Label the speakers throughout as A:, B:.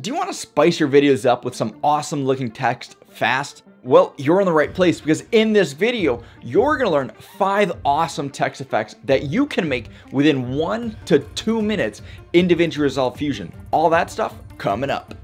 A: Do you want to spice your videos up with some awesome looking text fast? Well, you're in the right place because in this video, you're gonna learn five awesome text effects that you can make within one to two minutes in DaVinci Resolve Fusion. All that stuff coming up.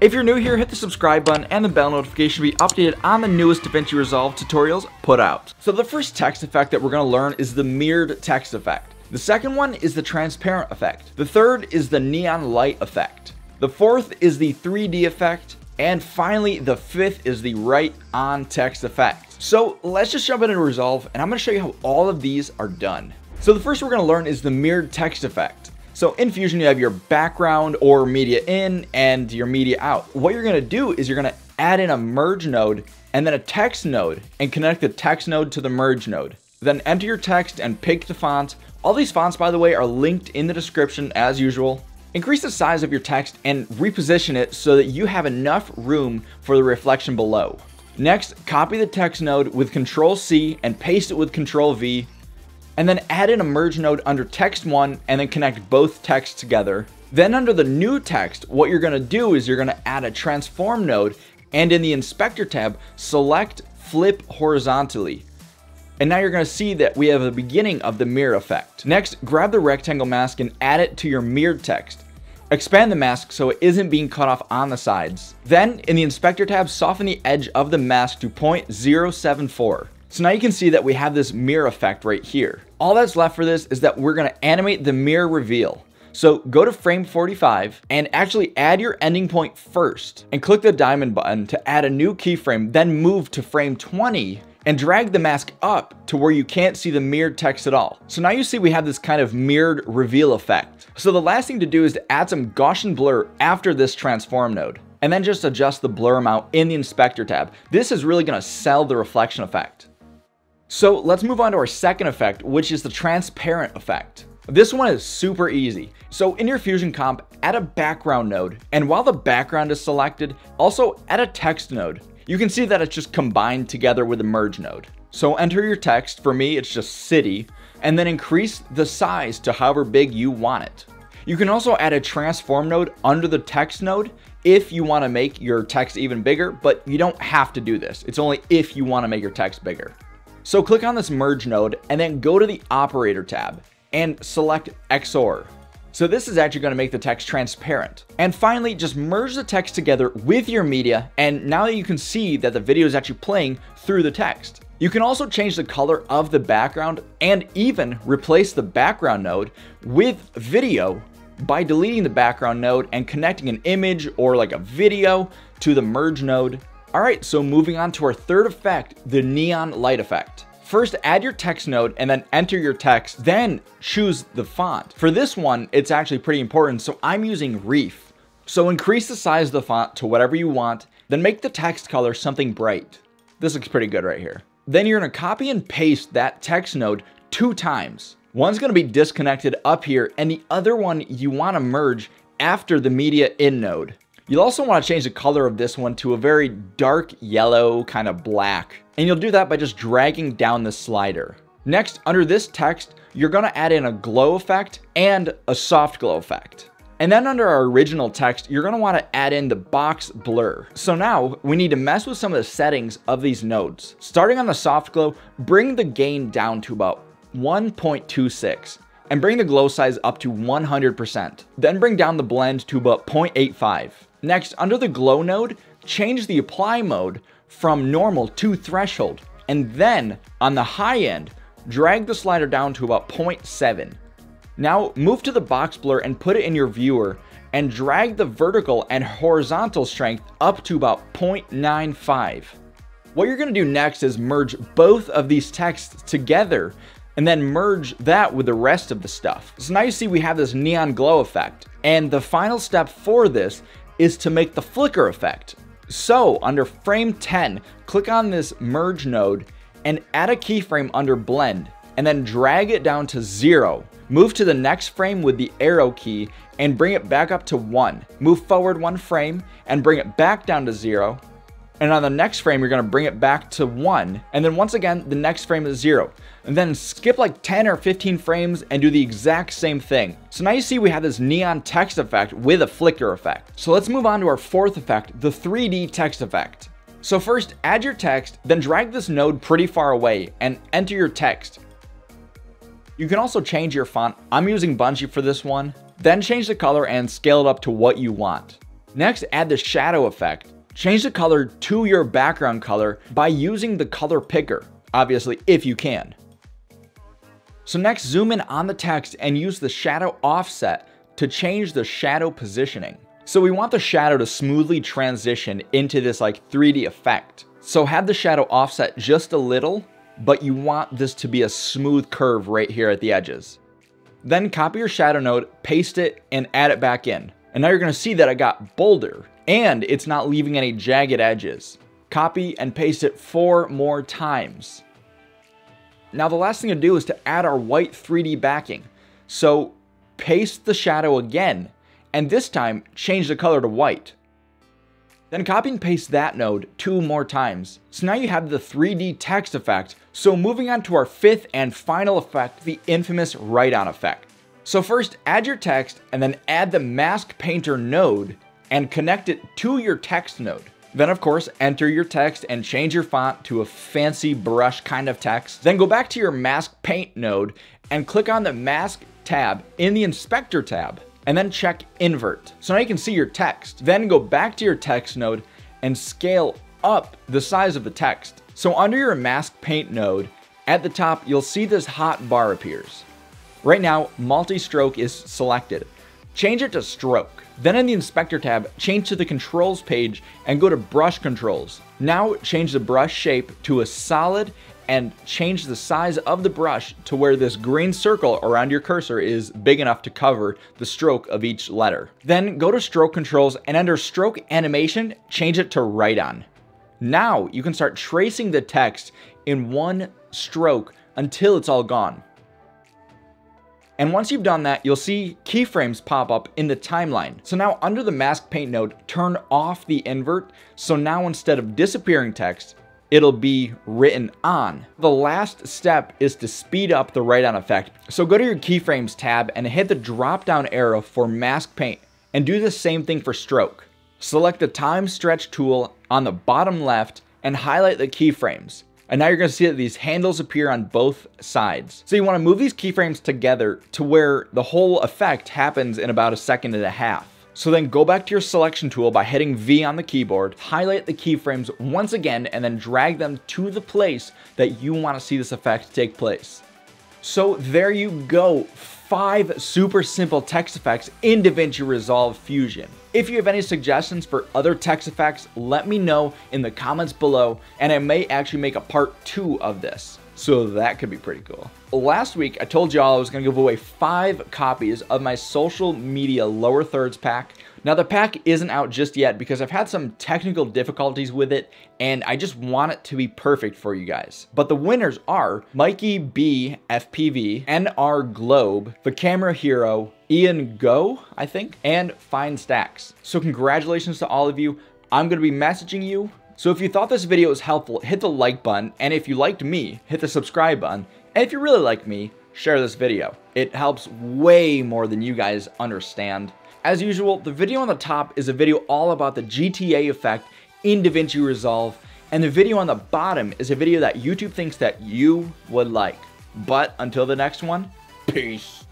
A: If you're new here, hit the subscribe button and the bell notification to be updated on the newest DaVinci Resolve tutorials put out. So the first text effect that we're gonna learn is the mirrored text effect. The second one is the transparent effect. The third is the neon light effect. The fourth is the 3D effect. And finally, the fifth is the write on text effect. So let's just jump into Resolve and I'm gonna show you how all of these are done. So the first we're gonna learn is the mirrored text effect. So in Fusion, you have your background or media in and your media out. What you're gonna do is you're gonna add in a merge node and then a text node and connect the text node to the merge node. Then enter your text and pick the font. All these fonts, by the way, are linked in the description as usual. Increase the size of your text and reposition it so that you have enough room for the reflection below. Next, copy the text node with Control C and paste it with Control V, and then add in a merge node under text 1 and then connect both texts together. Then under the new text, what you're going to do is you're going to add a transform node and in the inspector tab, select flip horizontally. And now you're gonna see that we have the beginning of the mirror effect. Next, grab the rectangle mask and add it to your mirrored text. Expand the mask so it isn't being cut off on the sides. Then, in the inspector tab, soften the edge of the mask to 0.074. So now you can see that we have this mirror effect right here. All that's left for this is that we're gonna animate the mirror reveal. So go to frame 45 and actually add your ending point first and click the diamond button to add a new keyframe, then move to frame 20 and drag the mask up to where you can't see the mirrored text at all. So now you see we have this kind of mirrored reveal effect. So the last thing to do is to add some Gaussian blur after this transform node and then just adjust the blur amount in the inspector tab. This is really gonna sell the reflection effect. So let's move on to our second effect, which is the transparent effect. This one is super easy. So in your Fusion comp, add a background node, and while the background is selected, also add a text node. You can see that it's just combined together with a merge node. So enter your text, for me it's just city, and then increase the size to however big you want it. You can also add a transform node under the text node if you want to make your text even bigger, but you don't have to do this. It's only if you want to make your text bigger. So click on this merge node and then go to the operator tab and select XOR. So this is actually going to make the text transparent. And finally, just merge the text together with your media. And now you can see that the video is actually playing through the text. You can also change the color of the background and even replace the background node with video by deleting the background node and connecting an image or like a video to the merge node. All right, so moving on to our third effect, the neon light effect. First, add your text node and then enter your text, then choose the font. For this one, it's actually pretty important, so I'm using Reef. So increase the size of the font to whatever you want, then make the text color something bright. This looks pretty good right here. Then you're gonna copy and paste that text node two times. One's gonna be disconnected up here, and the other one you wanna merge after the media in node. You'll also want to change the color of this one to a very dark yellow, kind of black. And you'll do that by just dragging down the slider. Next, under this text, you're going to add in a glow effect and a soft glow effect. And then under our original text, you're going to want to add in the box blur. So now we need to mess with some of the settings of these nodes. Starting on the soft glow, bring the gain down to about 1.26 and bring the glow size up to 100%. Then bring down the blend to about 0.85. Next, under the glow node, change the apply mode from normal to threshold. And then on the high end, drag the slider down to about 0.7. Now move to the box blur and put it in your viewer and drag the vertical and horizontal strength up to about 0.95. What you're gonna do next is merge both of these texts together and then merge that with the rest of the stuff. So now you see we have this neon glow effect. And the final step for this is to make the flicker effect. So under frame 10, click on this merge node and add a keyframe under blend and then drag it down to zero. Move to the next frame with the arrow key and bring it back up to one. Move forward one frame and bring it back down to zero. And on the next frame, you're gonna bring it back to one. And then once again, the next frame is zero. And then skip like 10 or 15 frames and do the exact same thing. So now you see we have this neon text effect with a flicker effect. So let's move on to our fourth effect, the 3D text effect. So first, add your text, then drag this node pretty far away and enter your text. You can also change your font. I'm using Bungee for this one. Then change the color and scale it up to what you want. Next, add the shadow effect. Change the color to your background color by using the color picker, obviously, if you can. So next, zoom in on the text and use the shadow offset to change the shadow positioning. So we want the shadow to smoothly transition into this like 3D effect. So have the shadow offset just a little, but you want this to be a smooth curve right here at the edges. Then copy your shadow node, paste it, and add it back in. And now you're gonna see that I got bolder and it's not leaving any jagged edges. Copy and paste it four more times. Now the last thing to do is to add our white 3D backing. So paste the shadow again, and this time change the color to white. Then copy and paste that node two more times. So now you have the 3D text effect. So moving on to our fifth and final effect, the infamous write-on effect. So first add your text and then add the mask painter node and connect it to your text node. Then of course, enter your text and change your font to a fancy brush kind of text. Then go back to your mask paint node and click on the mask tab in the inspector tab and then check invert. So now you can see your text. Then go back to your text node and scale up the size of the text. So under your mask paint node, at the top, you'll see this hot bar appears. Right now, multi-stroke is selected. Change it to stroke. Then in the inspector tab, change to the controls page and go to brush controls. Now change the brush shape to a solid and change the size of the brush to where this green circle around your cursor is big enough to cover the stroke of each letter. Then go to stroke controls and under stroke animation, change it to write on. Now you can start tracing the text in one stroke until it's all gone. And once you've done that, you'll see keyframes pop up in the timeline. So now under the mask paint node, turn off the invert. So now instead of disappearing text, it'll be written on. The last step is to speed up the write-on effect. So go to your keyframes tab and hit the drop down arrow for mask paint and do the same thing for stroke. Select the time stretch tool on the bottom left and highlight the keyframes. And now you're gonna see that these handles appear on both sides. So you wanna move these keyframes together to where the whole effect happens in about a second and a half. So then go back to your selection tool by hitting V on the keyboard, highlight the keyframes once again, and then drag them to the place that you want to see this effect take place. So there you go, five super simple text effects in DaVinci Resolve Fusion. If you have any suggestions for other text effects, let me know in the comments below, and I may actually make a part two of this. So that could be pretty cool. Last week, I told y'all I was going to give away five copies of my social media lower thirds pack. Now the pack isn't out just yet because I've had some technical difficulties with it and I just want it to be perfect for you guys. But the winners are Mikey B FPV, NR Globe, the Camera Hero, Ian Go, I think, and Fine Stacks. So congratulations to all of you. I'm going to be messaging you so if you thought this video was helpful, hit the like button, and if you liked me, hit the subscribe button, and if you really like me, share this video. It helps way more than you guys understand. As usual, the video on the top is a video all about the GTA effect in DaVinci Resolve, and the video on the bottom is a video that YouTube thinks that you would like. But until the next one, peace.